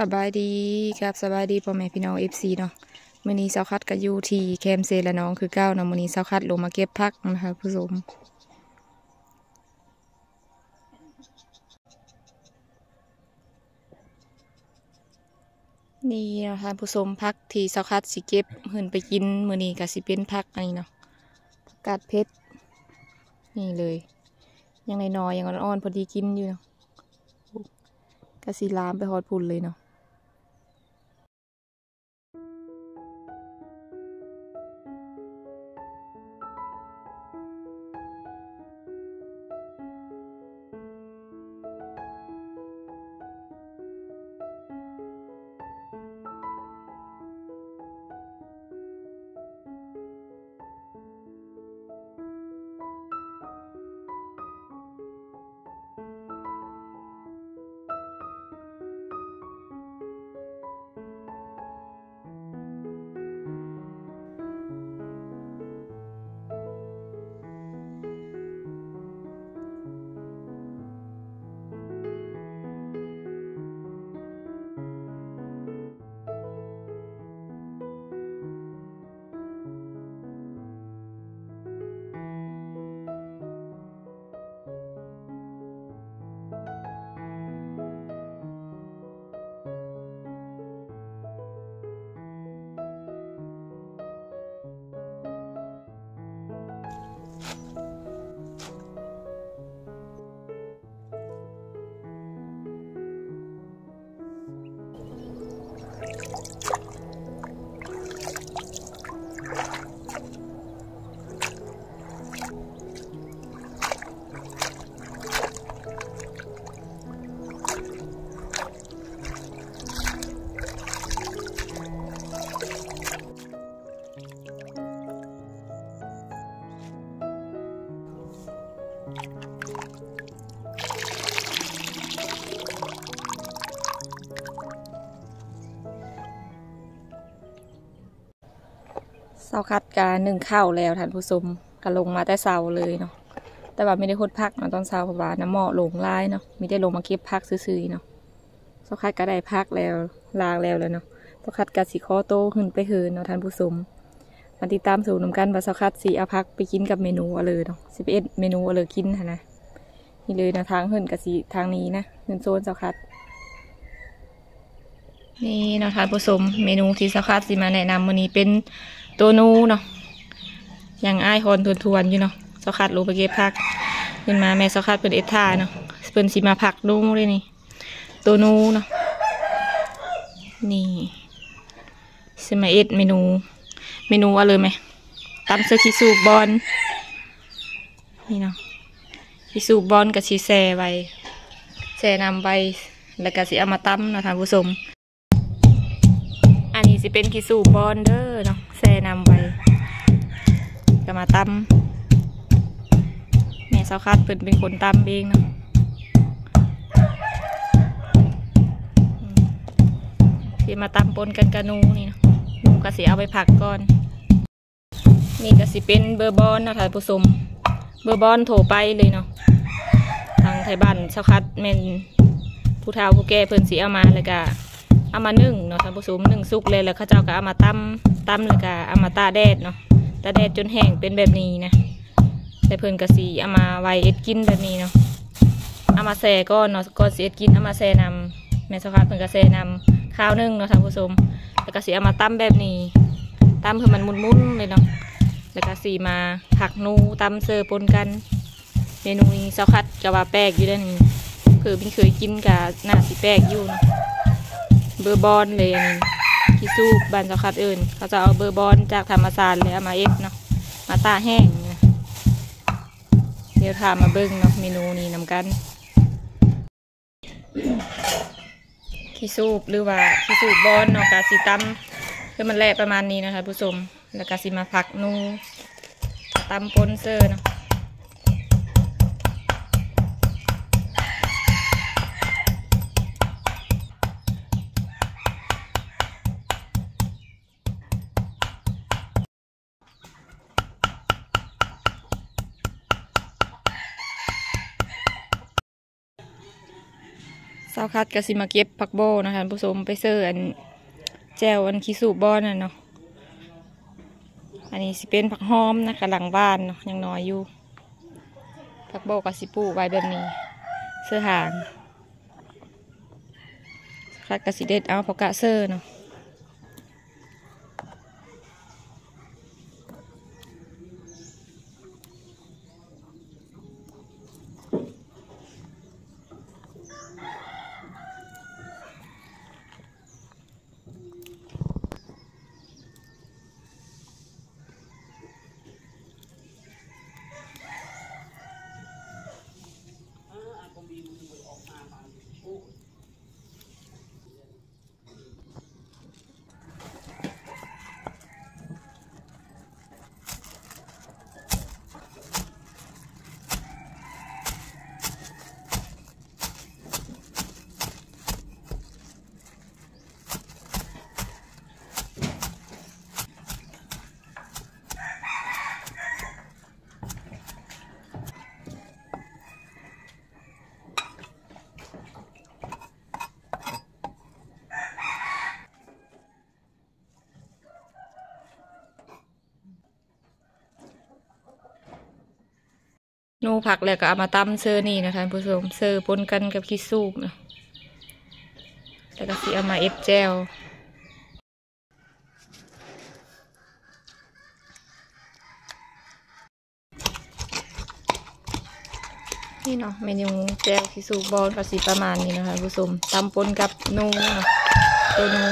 สบายดีครับสบายดีพ่อแม่พี่น้อง FC เนาะมื้อนี้สาวคัทก็อยู่ที่แคมเซและน้องคือเก้าเนาะมื้อนี้สาวคัทลงมาเก็บผักนะคะผู้ชมนี่นะคะผู้ชมผักที่สาวคัทสิเก็บขึ้นไปกินมื้อนี้ก็สิเป็นผักอันนี้เนาะผักกาดเพชรนี่เลย ยังน้อยยังอ่อนๆพอดีกินอยู่เนาะก็สิลามไปฮอดพุ่นเลยเนาะาคัดกาหนึ่งข้าวแล้วท่านผู้ชมก็ลงมาแต่เสาเลยเนาะแต่ว่าไม่ได้คดพักเนาะตอนเสาเพราะว่าน้ำหมอกลงลายเนาะมีได้ลงมาเก็บพักซื่อๆเนาะเสาคัดก็ได้พักแล้วลางแล้วแล้วเนาะเสาคัดกาสีคอโตขึ้นไปเหินเนาะท่านผู้ชมมาติดตามสู่นำกันว่าเสาคัดสีเอาพักไปกินกับเมนูอะไรเนาะสิบเอ็ดเมนูอะไรกินค่ะนะนี่เลยนะทางเหินกับสีทางนี้นะเหินโซนเสาคัดนี่เนาะท่านผู้ชมเมนูที่สาขาสิมาแนะนำวันนี้เป็น ตัวนูเนาะยังไอ้ายคอนทวนๆอยู่เนาะสาขาลงไปเก็บผักขึ้นมาแม่สาขาเป็นเอทาเนาะเป็นสิมาผักนูเลยนี่ ตัวนูเนาะนี่สิมาเอ็ดเมนู เมนูอะไรไหมตำเสื้อคิสูบบอลนี่เนาะคิสูบบอลกับชีแซไว้แซนำไปแล้วก็สิเอามาตำเนะท่านผู้ชม อันนี้สิเป็นกิสูบอลเด้อเนาะ แซ่นำไปก็มาตำแม่สาวคัดเป็นเป็นคนตำเองเนาะอืมสิมาตำปนกันกระนูนี่นะนูก็สิเอาไปผักก่อนนี่ก็สิเป็นเบอร์บอลเนาะท่านผู้ชมเบอร์บอลโถไปเลยเนาะทางไทยบ้านสาวคัดแม่นผู้เฒ่าผู้แก่เพิ่นสิเอามาแล้วก็เอามานึ่งเนาะท่านผู้ชมนึ่งสุกเลยแล้วเขาเจ้าก็เอามาตำ ตำแล้วก็เอามาตาแดดเนาะตาแดดจนแห้งเป็นแบบนี้นะแต่เพิ่นก็สีเอามาไว้เอ็ดกินแบบนี้เนาะเอามาแซ่ก้อนเนาะก้อนสีเอ็ดกินเอามาแซ่นำแม่สกัดเพิ่นก็แซ่นำข้าวนึ่งเนาะท่านผู้ชมแล้วก็สีเอามาตำแบบนี้ตำเพื่อมันมุนๆเลยเนาะแล้วก็สีมาผักนูตำเซอร์ปนกัน เมนูนี้สกัดก็ว่าแปลกอยู่ด้อนี่คือบินเคยกินกับหน้าสีแปลกอยู่เนาะเบอร์บอลเลยอันนี้ ที่สู้บ้านเจ้าคัดอื่น เขาจะเอาเบอร์บอลจากธรรมศาสตร์เลยเอามาเอฟเนาะมาตาแห้งนะเดี๋ยวถามาเบิ้งเนาะเมนูนี้นำกันขี้สูบหรือว่าขี้สูบบอนเนาะกาสีตำคือมันแหละประมาณนี้นะคะผู้ชมแล้วกาสีมาผักนูตำปนเซอร์เนาะ เขาคัดกสิมาเก็บผักโบนะคะผู้ชมไปเซอร์อันแจวอันคีสูบบอนน่ะเนาะอันนี้สิเป็นผักหอมนะคะหลังบ้านเนาะยังน้อยอยู่ผักโบกับสิปูไว้แบบนี้เสื้อหางคัดกสิเด็ดเอาผักกะเซอร์เนาะ นูผักแล้วก็เอามาตำเซอร์นี่นะคะท่านผู้ชมเซอร์ปนกันกับขี้สูบนะแล้วก็สิเอามาเอฟแจวนี่เนาะเมนูแจวขี้สูบบอลก็สิประมาณนี้นะคะผู้ชมตำปนกับนูเนาะตัวนู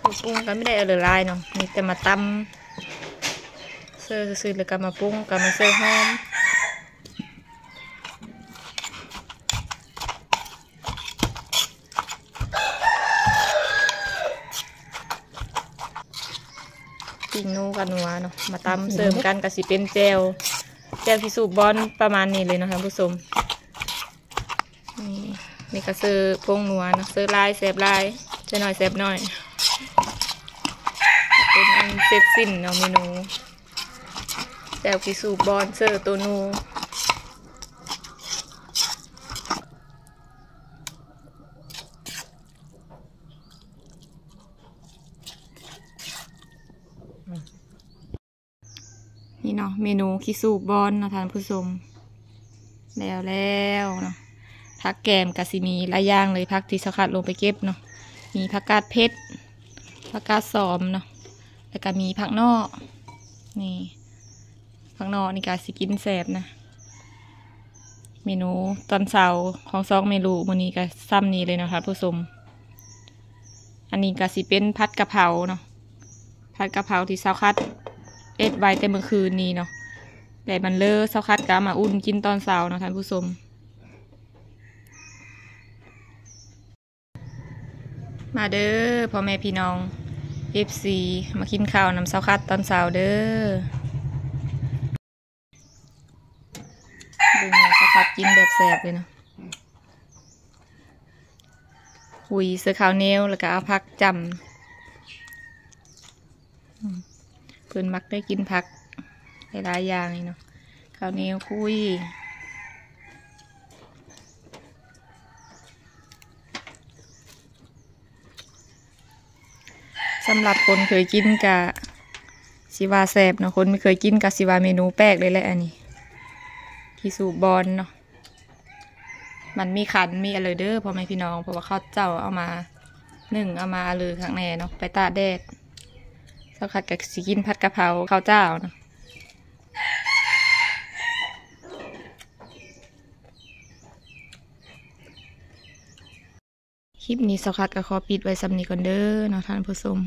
คือปรุงกันไม่ได้เอาเลยลายเนาะมีแต่มาตำ เสื้อซื้อแล้วก็มาปรุงกับมาเสื้อหอมปิ้งนูกับนัวเนาะมาตำเสริมกันกับสิเป็นแจวแจวที่สูบบอลประมาณนี้เลยนะคะผู้ชมนี่นี่ก็เสื้อพงนัวเนาะเสื้อลายแสบลายจะหน่อยแสบหน่อย เป็นอันเสร็จสิ้นเนาะเมนู แจวกิสูบอลเซอร์ตัวนูนี่เนาะเมนูคิสูบบอลเนาะท่านผู้ชมแล้วแล้วเนาะผักแกมกะสิมีหลายอย่างเลยผักที่สกัดลงไปเก็บเนาะมีผักกาดเพชรผักกาดสอมเนาะแล้วก็มีผักนอกนี่ ข้างนอกนี่กาสิกินแสบนะ เมนูตอนเช้าของซองเมนูวันนี้ก็ซ้ำนี้เลยนะคะผู้ชมอันนี้ก็สิเป็นพัดกะเพราเนาะพัดกะเพราที่เซาคัดเอ็ดไว้แต่เมื่อคืนนี้เนาะแต่มันเลอะเซาคัดก็เอามาอุ่นกินตอนเช้าเนาะท่านผู้ชมมาเด้อพ่อแม่พี่น้องเอฟซีมากินข้าวนำเซาคัดตอนเช้าเด้อ ดูเนี่ยเขาขับกินแบบแสบเลยเนาะหุยเสื้อขาวเนวแล้วก็เอาพักจำเพื่อนมักได้กินผักหลายอย่างนี่เนาะขาวเนวคุยสำหรับคนเคยกินกะสิวาแสบเนาะคนไม่เคยกินกะสิวาเมนูแปลกเลยแหละอันนี้ ที่สูบบอลเนาะมันมีขันมีอะไรเด้อพ่อแม่พี่น้องเพราะว่าข้าวเจ้าเอามาหนึ่งเอามาเลยข้างในเนาะไปตาแดดสักขัดกับสกินผัดกะเพราข้าวเจ้าเนาะคลิปนี้สักขัดก็ขอปิดไว้สำนีก่อนเด้อเนาะท่านผู้ชม